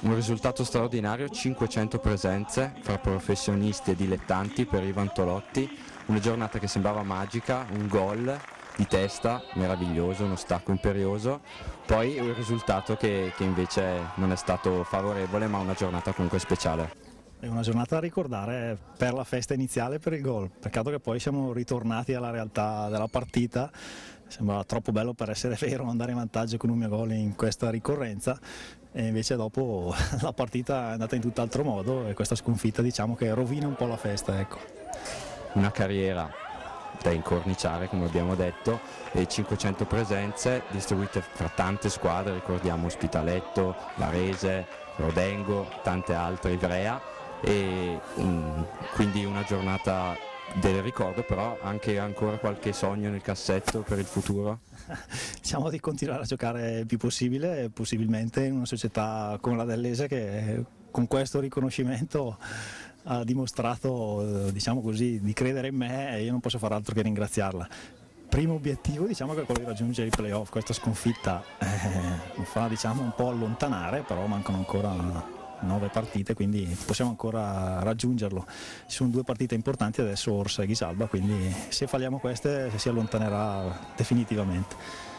Un risultato straordinario, 500 presenze fra professionisti e dilettanti per Ivan Tolotti, una giornata che sembrava magica, un gol di testa meraviglioso, uno stacco imperioso, poi un risultato che, che invece non è stato favorevole ma una giornata comunque speciale. È una giornata da ricordare per la festa iniziale e per il gol. Peccato che poi siamo ritornati alla realtà della partita. Sembra troppo bello per essere vero andare in vantaggio con un mio gol in questa ricorrenza e invece dopo la partita è andata in tutt'altro modo e questa sconfitta diciamo che rovina un po' la festa. Ecco. Una carriera da incorniciare come abbiamo detto e 500 presenze distribuite fra tante squadre, ricordiamo Ospitaletto, Varese, Rodengo, tante altre, Ivrea e um, quindi una giornata del ricordo, però anche ancora qualche sogno nel cassetto per il futuro? Diciamo di continuare a giocare il più possibile, possibilmente in una società come la dell'Ese che con questo riconoscimento ha dimostrato diciamo così, di credere in me e io non posso fare altro che ringraziarla. Primo obiettivo diciamo che è quello di raggiungere i playoff, questa sconfitta eh, mi fa diciamo, un po' allontanare, però mancano ancora nove partite, quindi possiamo ancora raggiungerlo. Ci sono due partite importanti adesso Orsa e Ghisalba, quindi se falliamo queste si allontanerà definitivamente.